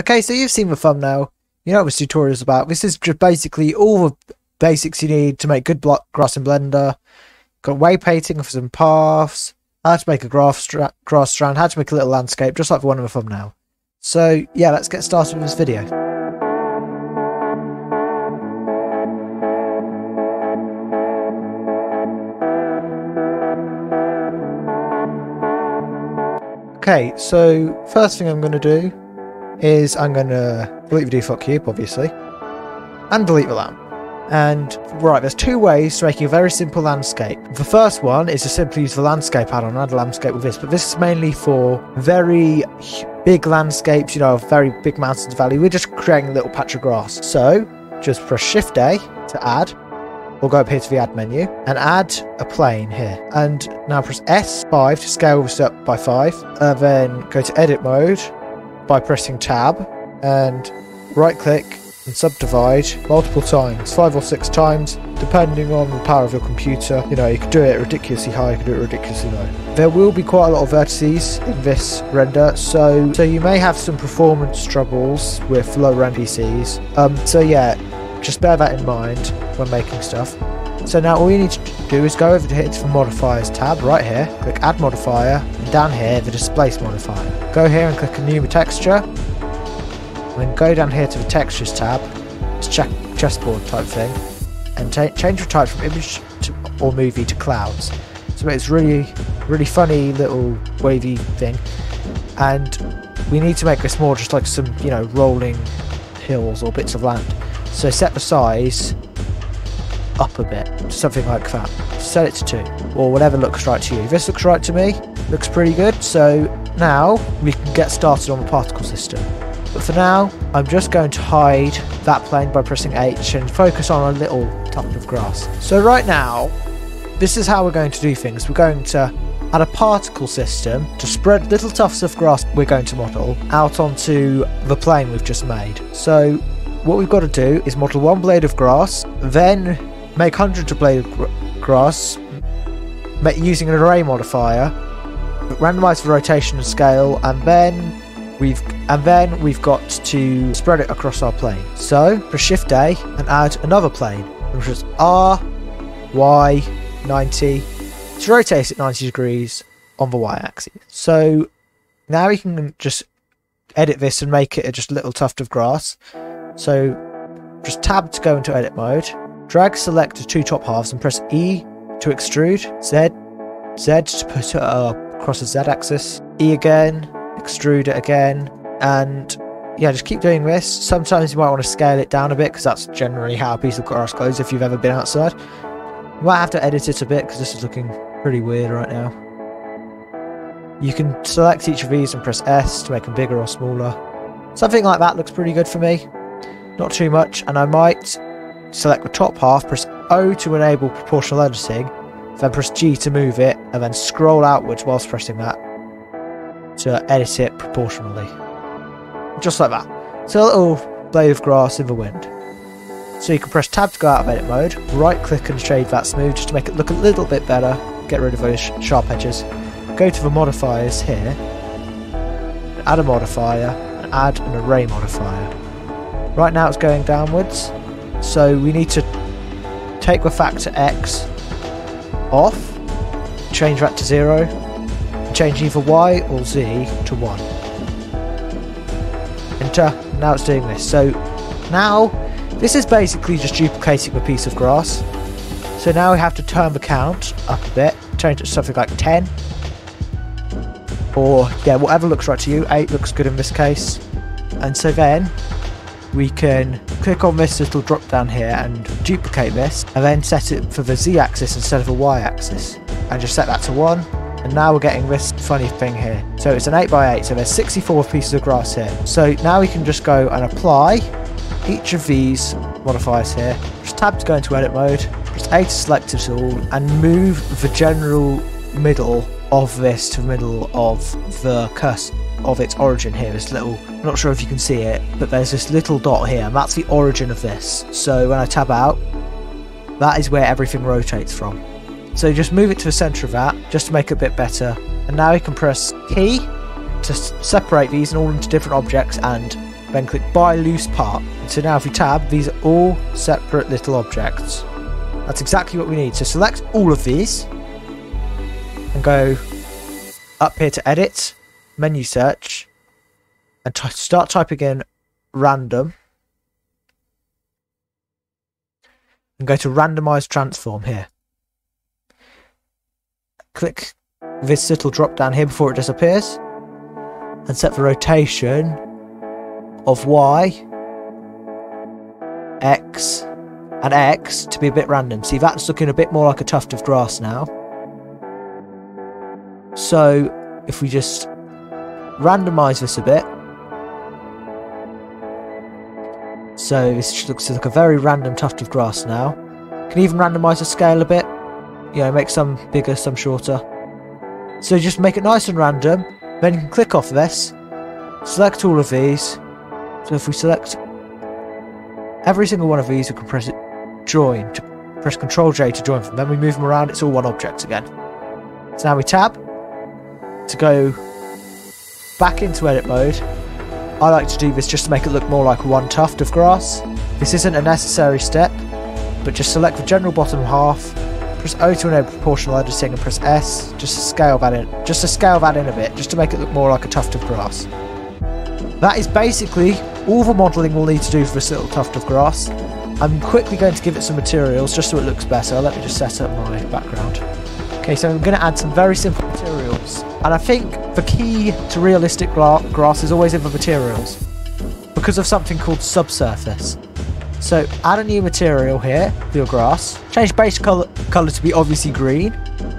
Okay, so you've seen the thumbnail. You know what this tutorial is about. This is just basically all the basics you need to make good block grass in Blender. Got weight painting for some paths, how to make a grass, stra grass strand, how to make a little landscape, just like the one in the thumbnail. So yeah, let's get started with this video. Okay, so first thing I'm going to do is I'm going to delete the default cube, obviously, and delete the lamp. And right, there's two ways to making a very simple landscape. The first one is to simply use the landscape add-on and add a landscape with this, but this is mainly for very big landscapes, you know, very big mountains valley. We're just creating a little patch of grass. So just press Shift A to add, We'll go up here to the add menu and add a plane here. And now press S5 to scale this up by 5. And then go to edit mode by pressing tab and right click and subdivide multiple times, five or six times, depending on the power of your computer. You know, you could do it ridiculously high, you could do it ridiculously low. There will be quite a lot of vertices in this render, so so you may have some performance troubles with lower end PCs. Um, so yeah, just bear that in mind when making stuff. So now all you need to do is go over to hit the modifiers tab right here, click add modifier, down here the displace modifier. Go here and click a new texture, then go down here to the textures tab, It's check chessboard type thing, and change the type from image to, or movie to clouds. So it's really, really funny little wavy thing, and we need to make this more just like some, you know, rolling hills or bits of land. So set the size up a bit, something like that. Set it to 2, or whatever looks right to you. This looks right to me, looks pretty good, so now we can get started on the particle system. But for now, I'm just going to hide that plane by pressing H and focus on a little tuft of grass. So right now, this is how we're going to do things. We're going to add a particle system to spread little tufts of grass we're going to model out onto the plane we've just made. So what we've got to do is model one blade of grass, then make hundreds of blades of gr grass using an array modifier, randomize the rotation and scale, and then we've and then we've got to spread it across our plane. So press Shift A and add another plane, which is R, Y, 90, to rotate it 90 degrees on the Y-axis. So now we can just edit this and make it a just little tuft of grass. So just tab to go into edit mode, drag select the two top halves and press E to extrude, Z, Z to put it uh, across the Z axis, E again, extrude it again, and yeah, just keep doing this. Sometimes you might want to scale it down a bit because that's generally how a piece of grass goes if you've ever been outside. You might have to edit it a bit because this is looking pretty weird right now. You can select each of these and press S to make them bigger or smaller. Something like that looks pretty good for me. Not too much, and I might select the top half, press O to enable proportional editing, then press G to move it, and then scroll outwards whilst pressing that to edit it proportionally. Just like that. So a little blade of grass in the wind. So you can press tab to go out of edit mode, right click and shade that smooth just to make it look a little bit better, get rid of those sharp edges. Go to the modifiers here, add a modifier, and add an array modifier. Right now it's going downwards, so we need to take the factor x off, change that to 0, change either Y or Z to 1. Enter. Now it's doing this. So now this is basically just duplicating a piece of grass. So now we have to turn the count up a bit, change it to something like 10. Or, yeah, whatever looks right to you. 8 looks good in this case. And so then we can click on this little drop down here and duplicate this and then set it for the Z axis instead of a Y axis and just set that to 1 and now we're getting this funny thing here. So it's an 8x8, so there's 64 pieces of grass here. So now we can just go and apply each of these modifiers here. Just tab to go into edit mode, press A to select it all, and move the general middle of this to the middle of the cursor of its origin here. This little, I'm not sure if you can see it, but there's this little dot here, and that's the origin of this. So when I tab out, that is where everything rotates from. So just move it to the centre of that, just to make it a bit better. And now we can press key to separate these and all into different objects and then click by loose part. So now if we tab, these are all separate little objects. That's exactly what we need. So select all of these and go up here to edit, menu search, and start typing in random. And go to randomize transform here. Click this little drop down here before it disappears and set the rotation of Y, X, and X to be a bit random. See, that's looking a bit more like a tuft of grass now. So, if we just randomize this a bit, so this looks like a very random tuft of grass now. Can even randomize the scale a bit, you know, make some bigger, some shorter. So just make it nice and random, then you can click off this, select all of these, so if we select every single one of these, we can press it, join, press Control J to join them. Then we move them around, it's all one object again. So now we tab to go back into edit mode. I like to do this just to make it look more like one tuft of grass. This isn't a necessary step, but just select the general bottom half, press O to enable proportional editing and press S just to scale that in, just to scale that in a bit, just to make it look more like a tuft of grass. That is basically all the modelling we'll need to do for this little tuft of grass. I'm quickly going to give it some materials just so it looks better. Let me just set up my background. Okay, so I'm going to add some very simple materials. And I think the key to realistic grass is always in the materials. Because of something called subsurface. So add a new material here for your grass. Change base color, color to be obviously green.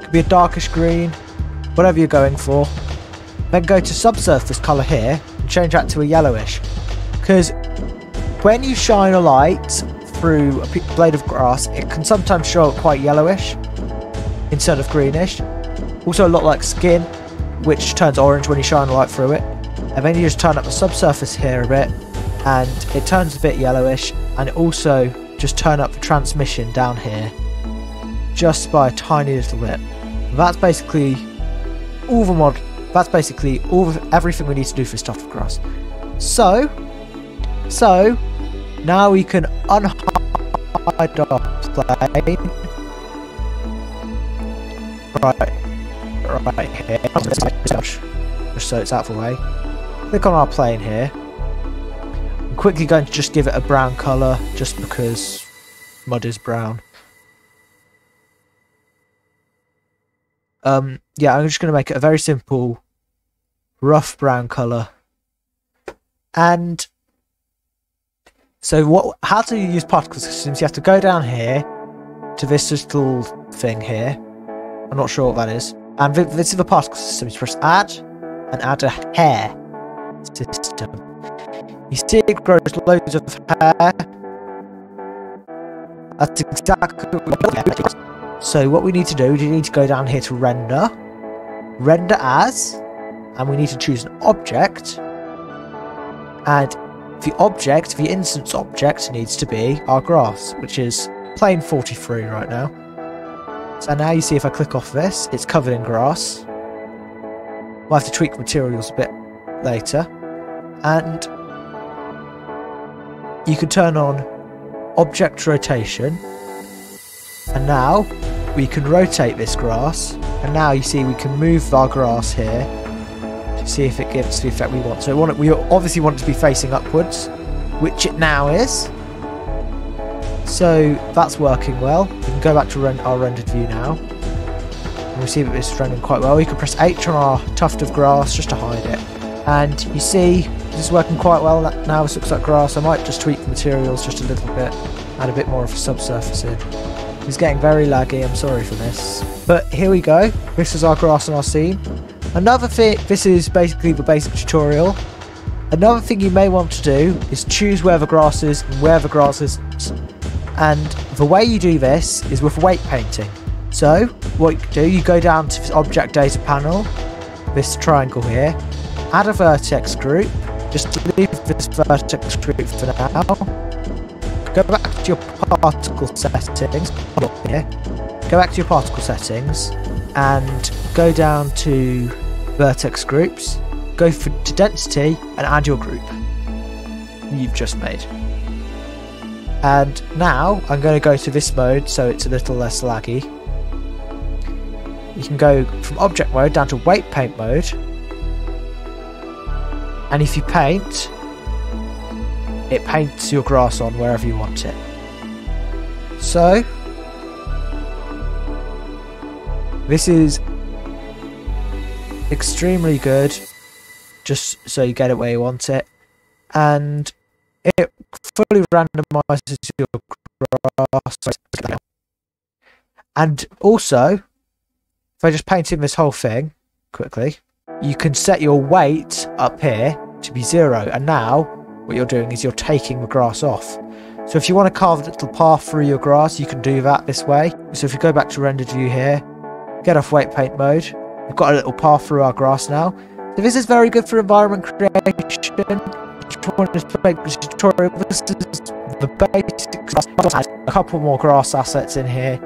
Could be a darkish green, whatever you're going for. Then go to subsurface color here and change that to a yellowish. Because when you shine a light through a blade of grass, it can sometimes show up quite yellowish instead of greenish. Also a lot like skin, which turns orange when you shine a light through it. And then you just turn up the subsurface here a bit, and it turns a bit yellowish, and also just turn up the transmission down here just by a tiny little bit. That's basically all the mod that's basically all everything we need to do for stuff grass. So, so now we can unhide our plane. Right, right here. Just so it's out of the way. Click on our plane here. Quickly going to just give it a brown colour, just because mud is brown. Um, yeah, I'm just going to make it a very simple rough brown color. And so what how to use particle systems, you have to go down here to this little thing here. I'm not sure what that is. And this is the particle system. You press add and add a hair system. You see it grows loads of hair. That's exactly what So what we need to do, we need to go down here to render. Render as and we need to choose an object and the object, the instance object needs to be our grass, which is plane 43 right now. So now you see if I click off this, it's covered in grass. We'll have to tweak materials a bit later. And you can turn on object rotation. And now we can rotate this grass. And now you see we can move our grass here to see if it gives the effect we want. So we, want it, we obviously want it to be facing upwards, which it now is. So that's working well. We can go back to rend our rendered view now. And we see that it's rendering quite well. We can press H on our tuft of grass just to hide it. And you see, this is working quite well now. This looks like grass. I might just tweak the materials just a little bit, add a bit more of a subsurface in. It's getting very laggy, I'm sorry for this. But here we go. This is our grass and our scene. Another thing, this is basically the basic tutorial. Another thing you may want to do is choose where the grass is and where the grass is. And the way you do this is with weight painting. So, what you do, you go down to the object data panel, this triangle here, add a vertex group, just leave this vertex group for now. Go back to your particle settings, here, go back to your particle settings, and go down to vertex groups, go for to density and add your group. you've just made. And now I'm going to go to this mode so it's a little less laggy. You can go from object mode down to weight paint mode. And if you paint, it paints your grass on wherever you want it. So, this is extremely good, just so you get it where you want it. And it fully randomizes your grass. And also, if I just paint in this whole thing quickly, you can set your weight up here to be zero. And now what you're doing is you're taking the grass off. So if you want to carve a little path through your grass, you can do that this way. So if you go back to rendered view here, get off weight paint mode, we've got a little path through our grass now. So this is very good for environment creation want to make this tutorial. This is the basics. A couple more grass assets in here.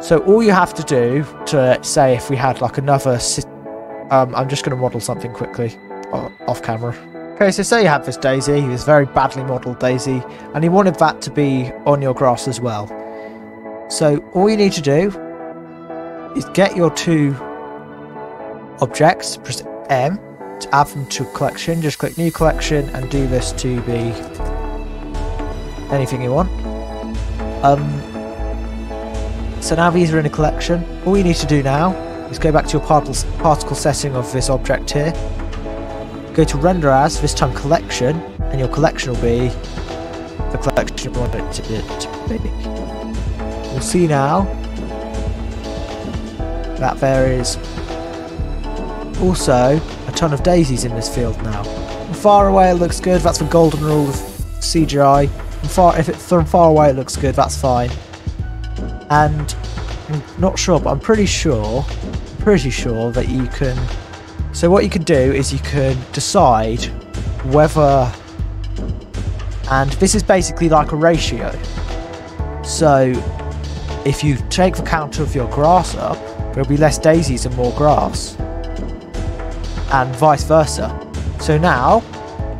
So all you have to do to say if we had like another, um, I'm just going to model something quickly off camera. Okay, so say you have this daisy, this very badly modelled daisy, and you wanted that to be on your grass as well. So all you need to do is get your two objects, press M, to add them to a collection, just click new collection and do this to be anything you want. Um, so now these are in a collection. All you need to do now is go back to your particle setting of this object here. Go to render as, this time collection, and your collection will be the collection you want it to, be. We'll see now that there is also a ton of daisies in this field now. From far away it looks good, that's the golden rule of CGI. From far, if it's from far away it looks good, that's fine. And I'm not sure, but I'm pretty sure, pretty sure that you can... So what you can do is you can decide whether... And this is basically like a ratio. So if you take the counter of your grass up, there'll be less daisies and more grass and vice versa. So now,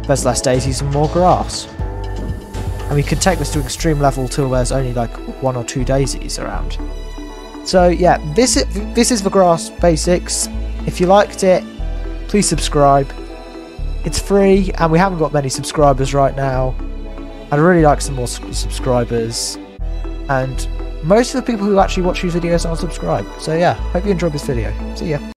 there's less daisies and more grass. And we can take this to extreme level till there's only like one or two daisies around. So yeah, this is, this is the grass basics. If you liked it, please subscribe. It's free and we haven't got many subscribers right now. I'd really like some more subscribers. And most of the people who actually watch these videos are subscribed. So yeah, hope you enjoyed this video. See ya.